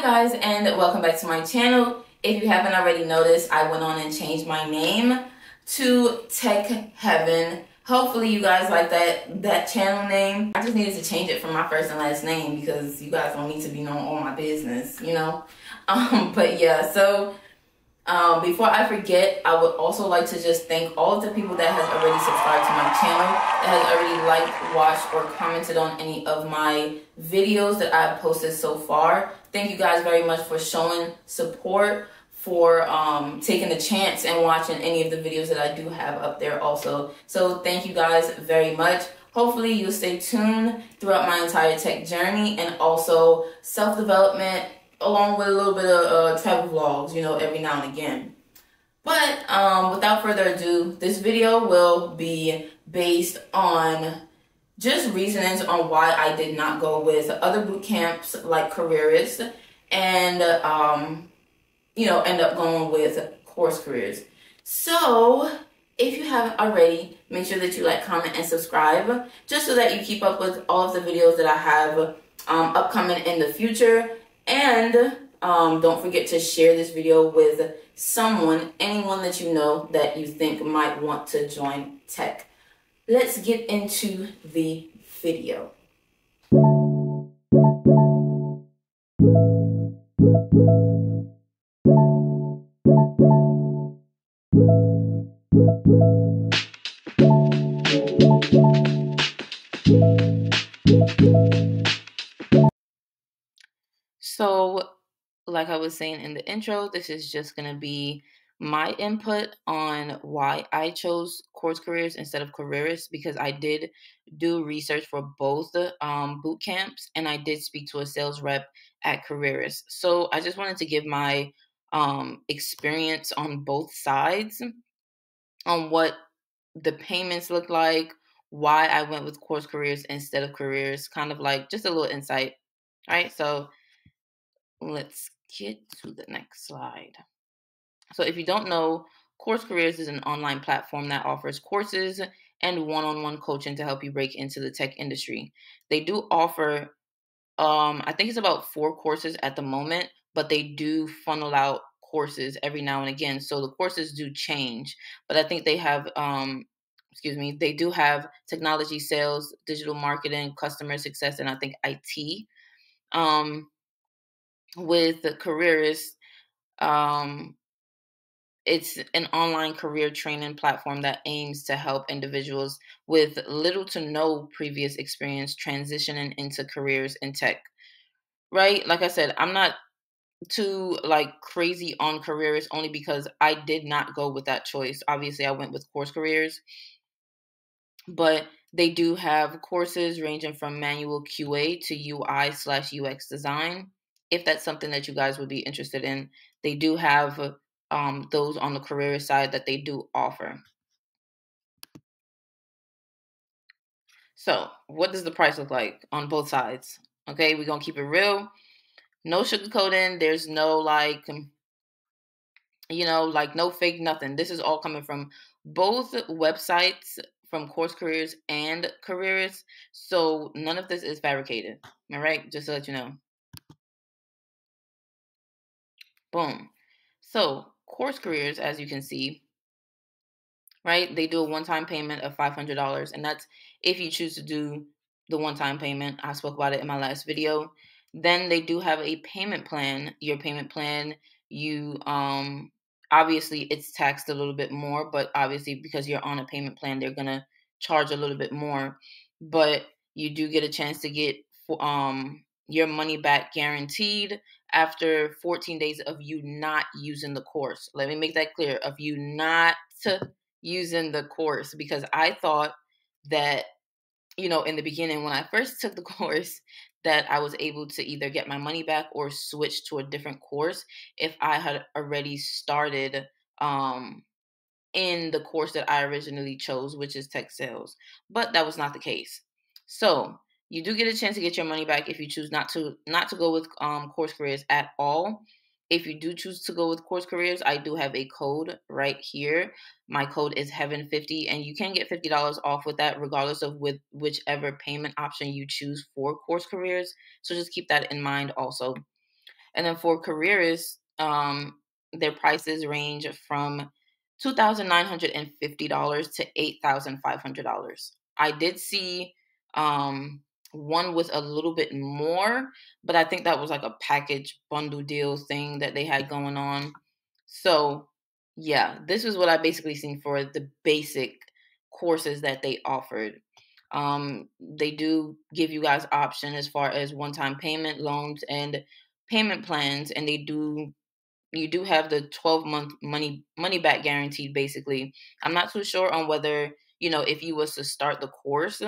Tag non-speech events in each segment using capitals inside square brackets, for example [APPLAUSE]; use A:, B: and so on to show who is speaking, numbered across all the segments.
A: Hi guys and welcome back to my channel. If you haven't already noticed, I went on and changed my name to Tech Heaven. Hopefully you guys like that that channel name. I just needed to change it from my first and last name because you guys don't need to be knowing all my business, you know? [LAUGHS] Um, but yeah, so um, before I forget, I would also like to just thank all of the people that has already subscribed to my channel, that has already liked, watched, or commented on any of my videos that I've posted so far. Thank you guys very much for showing support, for um, taking the chance and watching any of the videos that I do have up there also. So thank you guys very much. Hopefully you'll stay tuned throughout my entire tech journey and also self-development along with a little bit of uh, travel vlogs, you know, every now and again. But um, without further ado, this video will be based on just reasonings on why I did not go with other boot camps like Careerist and, um, you know, end up going with course careers. So if you haven't already, make sure that you like, comment, and subscribe just so that you keep up with all of the videos that I have um, upcoming in the future. And um, don't forget to share this video with someone, anyone that you know that you think might want to join tech. Let's get into the video. So, like I was saying in the intro, this is just going to be my input on why I chose course careers instead of careerists because I did do research for both the um, boot camps and I did speak to a sales rep at careerists. So I just wanted to give my um, experience on both sides on what the payments look like, why I went with course careers instead of careers, kind of like just a little insight. All right, so let's get to the next slide. So if you don't know, Course Careers is an online platform that offers courses and one-on-one coaching to help you break into the tech industry. They do offer um I think it's about 4 courses at the moment, but they do funnel out courses every now and again. So the courses do change, but I think they have um excuse me, they do have technology sales, digital marketing, customer success and I think IT. Um with the careerists um, it's an online career training platform that aims to help individuals with little to no previous experience transitioning into careers in tech right? Like i said i'm not too like crazy on careers only because i did not go with that choice. Obviously i went with course careers. But they do have courses ranging from manual qa to ui slash ux design. If that's something that you guys would be interested in. They do have um, those on the career side that they do offer. So, what does the price look like on both sides? Okay, we're gonna keep it real. No sugarcoating. There's no like, um, you know, like no fake nothing. This is all coming from both websites from course careers and careers. So none of this is fabricated. All right, just to let you know. Boom. So, course careers, as you can see, right, they do a one time payment of $500. And that's if you choose to do the one time payment. I spoke about it in my last video. Then they do have a payment plan. Your payment plan, you, um, obviously it's taxed a little bit more, but obviously because you're on a payment plan, they're going to charge a little bit more. But you do get a chance to get um your money back guaranteed after 14 days of you not using the course. Let me make that clear of you not using the course because I thought that, you know, in the beginning when I first took the [LAUGHS] course, that I was able to either get my money back or switch to a different course if I had already started um, in the course that I originally chose, which is tech sales. But that was not the case. So you do get a chance to get your money back if you choose not to not to go with um, course careers at all. If you do choose to go with course careers, I do have a code right here. My code is heaven50 and you can get $50 off with that regardless of with whichever payment option you choose for course careers. So just keep that in mind also. And then for careerists, um, their prices range from $2,950 to $8,500. I did see um, one with a little bit more, but I think that was like a package bundle deal thing that they had going on. So, yeah, this is what I basically seen for the basic courses that they offered. Um, they do give you guys option as far as one-time payment loans and payment plans, and they do you do have the 12 month money money back guaranteed basically i'm not too sure on whether you know if you was to start the course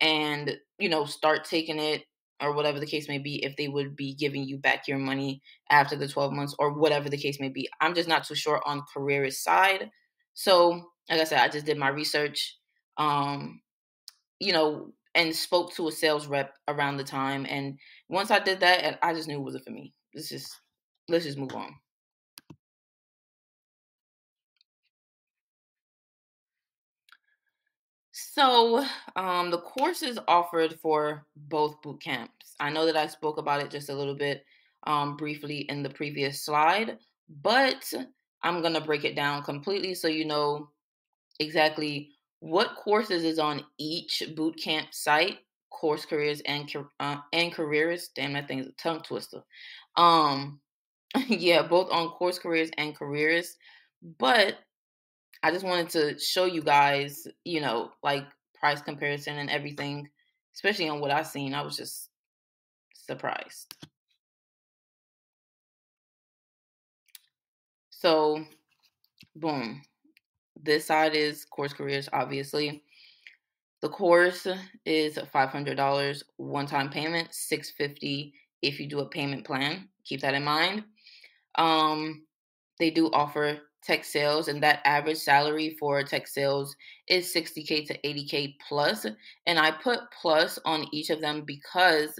A: and you know start taking it or whatever the case may be if they would be giving you back your money after the 12 months or whatever the case may be. I'm just not too sure on careerist side. So like i said i just did my research um you know and spoke to a sales rep around the time and once i did that i just knew it wasn't for me. Let's just let's just move on So, um, the course is offered for both boot camps. I know that I spoke about it just a little bit um, briefly in the previous slide, but I'm going to break it down completely so you know exactly what courses is on each boot camp site, course careers and uh, and careers. Damn, that thing is a tongue twister. Um, [LAUGHS] yeah, both on course careers and careers, but I just wanted to show you guys, you know, like price comparison and everything, especially on what I've seen. I was just surprised. So, boom. This side is course careers, obviously. The course is $500 one-time payment, 650 if you do a payment plan. Keep that in mind. Um, they do offer tech sales and that average salary for tech sales is 60k to 80k plus and i put plus on each of them because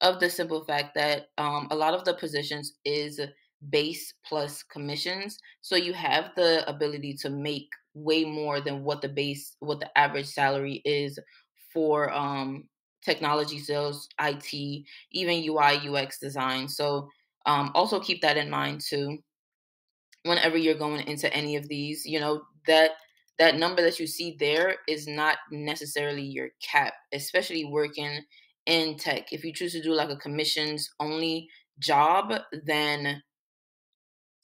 A: of the simple fact that um, a lot of the positions is base plus commissions so you have the ability to make way more than what the base what the average salary is for um, technology sales it even ui ux design so um, also keep that in mind too whenever you're going into any of these you know that that number that you see there is not necessarily your cap especially working in tech. If you choose to do like a commissions only job then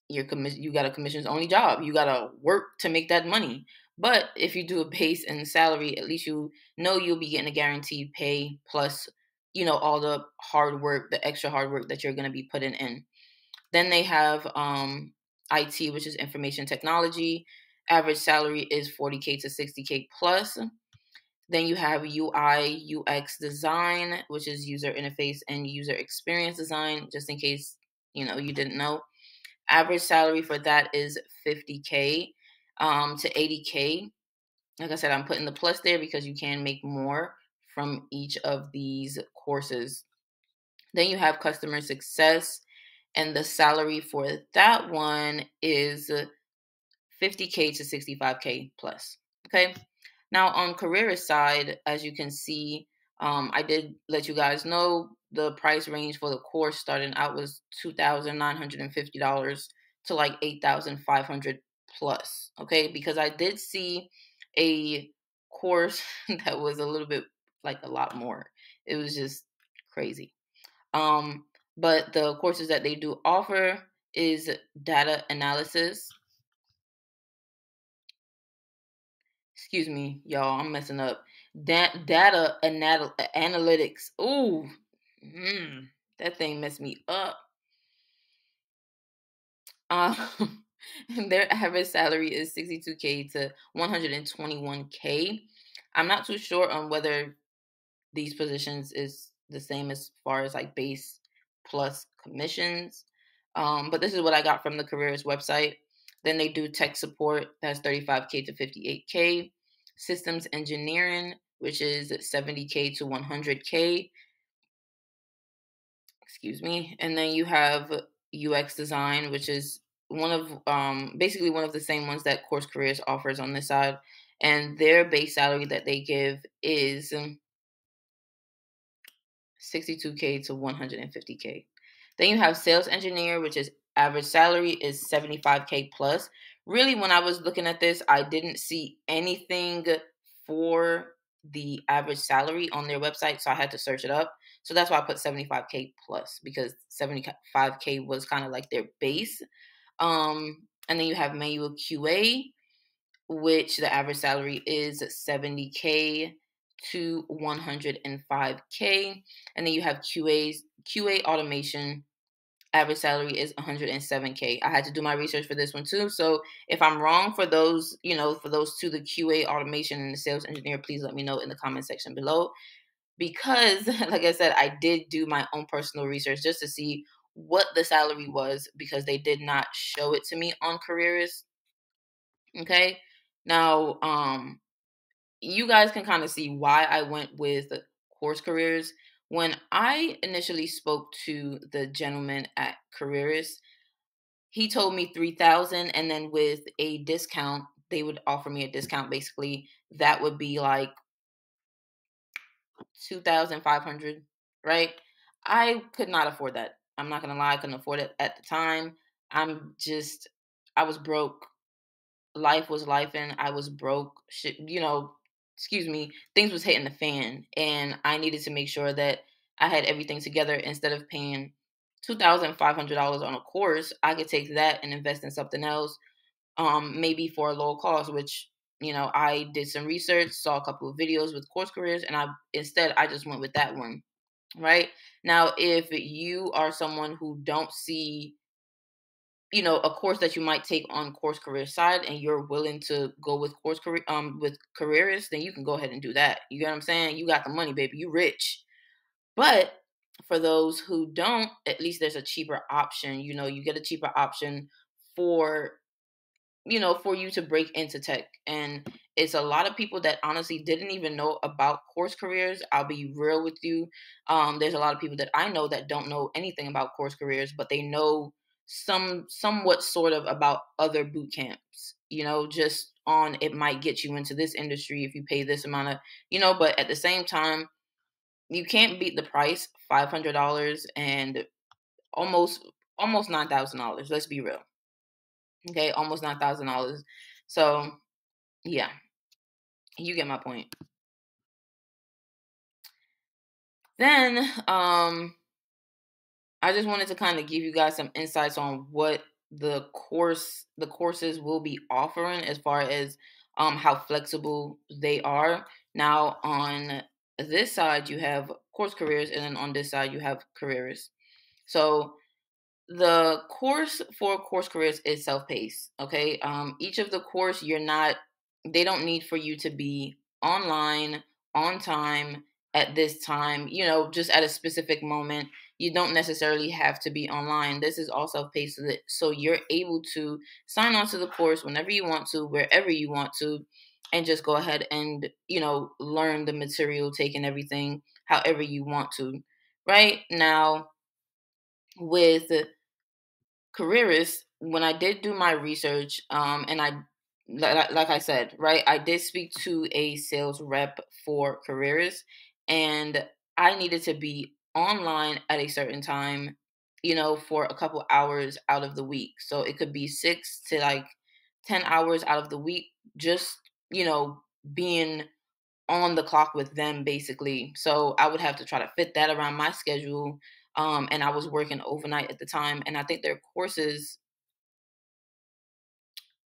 A: your commission you got a commissions only job. You got to work to make that money. But if you do a base and salary at least you know you'll be getting a guaranteed pay plus you know all the hard work the extra hard work that you're going to be putting in. Then they have um IT, which is information technology. Average salary is 40K to 60K plus. Then you have UI, UX design, which is user interface and user experience design, just in case, you know, you didn't know. Average salary for that is 50K um, to 80K. Like I said, I'm putting the plus there because you can make more from each of these courses. Then you have customer success, and the salary for that one is 50k to 65k plus. Okay. Now on career side, as you can see, um, I did let you guys know the price range for the course starting out was two thousand nine hundred and fifty dollars to like eight thousand five hundred plus. Okay, because I did see a course [LAUGHS] that was a little bit like a lot more. It was just crazy. Um, but the courses that they do offer is data analysis. Excuse me, y'all, I'm messing up. Da- data anal- analytics. Ooh, mm, that thing messed me up. Um, [LAUGHS] their average salary is 62k to 121k. I'm not too sure on whether these positions is the same as far as like base plus commissions. Um, but this is what I got from the careers website. Then they do tech support, that's 35K to 58K. Systems engineering, which is 70K to 100K. Excuse me. And then you have UX design, which is one of um, basically one of the same ones that Course Careers offers on this side. And their base salary that they give is 62K to 150K. Then you have sales engineer, which is average salary is 75k plus. Really, when I was looking at this, I didn't see anything for the average salary on their website, so I had to search it up. So that's why I put 75k plus because 75k was kind of like their base. Um, and then you have manual QA, which the average salary is 70k to 105k, and then you have QA's QA automation. Average salary is 107k. I had to do my research for this one too. So if I'm wrong for those, you know, for those two, the QA automation and the sales engineer, please let me know in the comment section below. Because, [LAUGHS] like I said, I did do my own personal research just to see what the salary was because they did not show it to me on Careerist. Okay. Now, um, you guys can kind of see why I went with the course careers. When I initially spoke to the gentleman at Careerist, he told me 3000 and then with a discount, they would offer me a discount basically. That would be like 2500, right? I could not afford that. I'm not going to lie, I couldn't afford it at the time. I'm just I was broke life was life and I was broke. Shit, you know, excuse me, things was hitting the fan, and I needed to make sure that I had everything together instead of paying two thousand five hundred dollars on a course. I could take that and invest in something else, um, maybe for a low cost, which you know I did some research, saw a couple of videos with course careers, and I instead I just went with that one. Right now, if you are someone who don't see you know a course that you might take on course career side and you're willing to go with course career um with careerists then you can go ahead and do that you get what i'm saying you got the money baby you rich but for those who don't at least there's a cheaper option you know you get a cheaper option for you know, for you to break into tech. And it's a lot of people that honestly didn't even know about course careers. I'll be real with you. Um, there's a lot of people that I know that don't know anything about course careers, but they know some somewhat sort of about other boot camps you know just on it might get you into this industry if you pay this amount of you know but at the same time you can't beat the price $500 and almost almost $9000 let's be real okay almost $9000 so yeah you get my point. Then um I just wanted to kind of give you guys some insights on what the course the courses will be offering as far as um how flexible they are. Now on this side you have course careers and then on this side you have careers. So the course for course careers is self-paced, okay? Um each of the course you're not they don't need for you to be online on time at this time, you know, just at a specific moment you don't necessarily have to be online. This is all self paced, so you're able to sign on to the course whenever you want to, wherever you want to, and just go ahead and you know learn the material, taking everything however you want to. Right now, with careerists, when I did do my research, um, and I like, like I said, right, I did speak to a sales rep for careerists, and I needed to be online at a certain time, you know, for a couple hours out of the week. So it could be six to like 10 hours out of the week, just, you know, being on the clock with them basically. So I would have to try to fit that around my schedule. Um, and I was working overnight at the time. And I think their courses,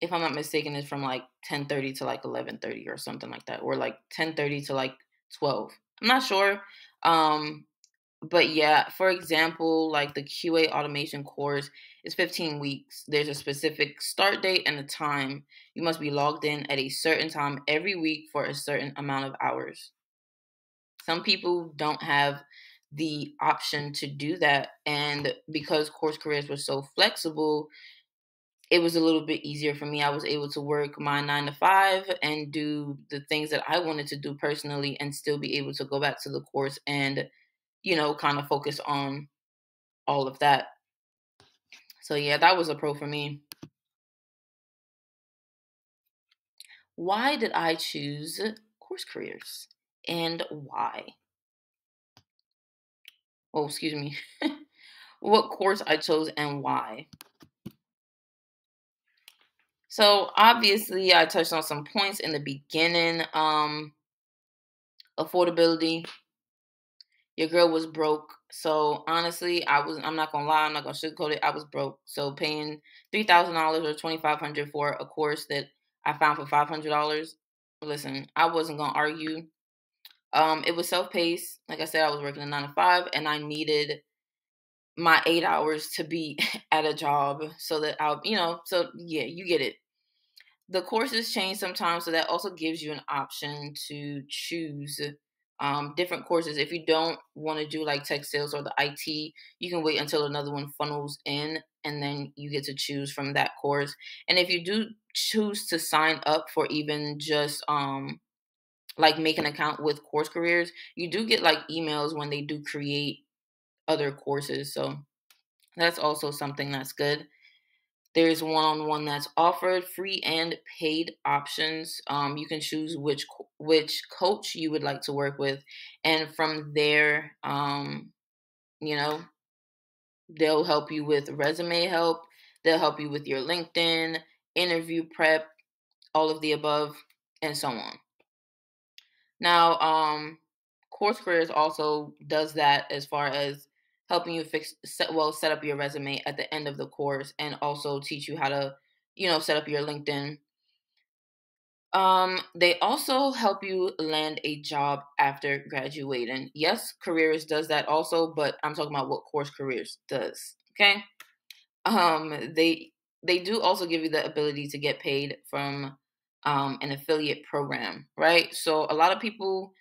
A: if I'm not mistaken, is from like 10:30 to like 11:30 or something like that, or like 10:30 to like 12. I'm not sure. Um, but yeah, for example, like the QA automation course is 15 weeks. There's a specific start date and a time. You must be logged in at a certain time every week for a certain amount of hours. Some people don't have the option to do that. And because course careers were so flexible, it was a little bit easier for me. I was able to work my nine to five and do the things that I wanted to do personally and still be able to go back to the course and you know, kind of focus on all of that. So yeah, that was a pro for me. Why did I choose course careers and why? Oh, excuse me. [LAUGHS] what course I chose and why. So obviously, I touched on some points in the beginning. Um, affordability. Your girl was broke. So honestly, I was I'm not gonna lie, I'm not gonna sugarcoat it. I was broke. So paying three thousand dollars or twenty five hundred for a course that I found for five hundred dollars. Listen, I wasn't gonna argue. Um, it was self paced. Like I said, I was working a nine to five, and I needed my eight hours to be [LAUGHS] at a job so that I'll, you know, so yeah, you get it the courses change sometimes, so that also gives you an option to choose um, different courses. If you don't want to do like tech sales or the IT, you can wait until another one funnels in and then you get to choose from that course. And if you do choose to sign up for even just um like make an account with course careers, you do get like emails when they do create other courses. So that's also something that's good. There's one-on-one that's offered, free and paid options. Um, you can choose which which coach you would like to work with, and from there, um, you know, they'll help you with resume help. They'll help you with your LinkedIn, interview prep, all of the above, and so on. Now, um, Course Careers also does that as far as helping you fix set, well set up your resume at the end of the course and also teach you how to you know set up your linkedin. Um they also help you land a job after graduating. Yes careers does that also but i'm talking about what course careers does okay? Um they they do also give you the ability to get paid from um, an affiliate program right? So a lot of people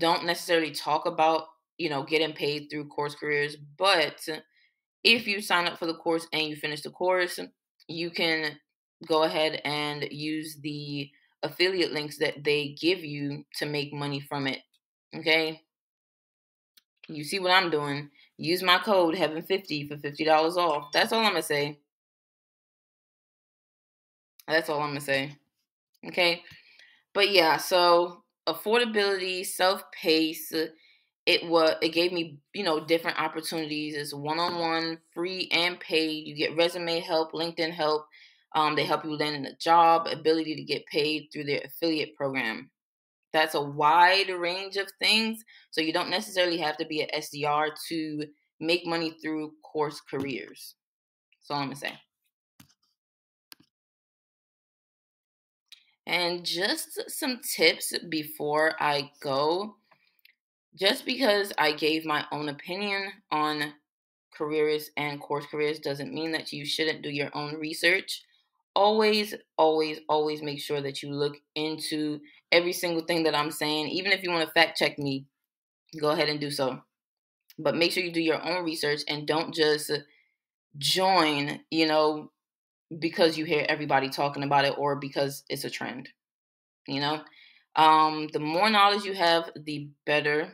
A: don't necessarily talk about you know, getting paid through course careers. But if you sign up for the course and you finish the course, you can go ahead and use the affiliate links that they give you to make money from it. Okay? You see what I'm doing? Use my code heaven50 for $50 off. That's all I'm going to say. That's all I'm going to say. Okay? But yeah, so affordability, self-pace, it was it gave me you know different opportunities. It's one-on-one free and paid. You get resume help linkedin help um, they help you land in a job ability to get paid through their affiliate program. That's a wide range of things so you don't necessarily have to be an sdr to make money through course careers. That's all i'm gonna say. And just some tips before i go just because I gave my own opinion on careers and course careers doesn't mean that you shouldn't do your own research. Always, always, always make sure that you look into every single thing that I'm saying. Even if you want to fact check me, go ahead and do so. But make sure you do your own research and don't just join, you know, because you hear everybody talking about it or because it's a trend. You know, um, the more knowledge you have, the better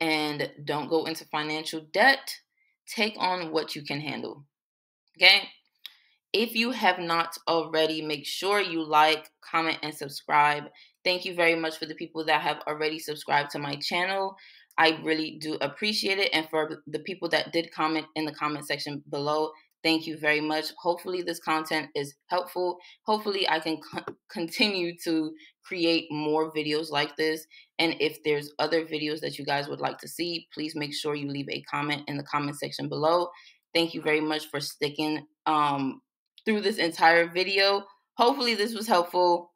A: and don't go into financial debt. Take on what you can handle. Okay? If you have not already, make sure you like, comment, and subscribe. Thank you very much for the people that have already subscribed to my channel. I really do appreciate it. And for the people that did comment in the comment section below, Thank you very much. Hopefully, this content is helpful. Hopefully, I can co- [LAUGHS] continue to create more videos like this. And if there's other videos that you guys would like to see, please make sure you leave a comment in the comment section below. Thank you very much for sticking um, through this entire video. Hopefully, this was helpful.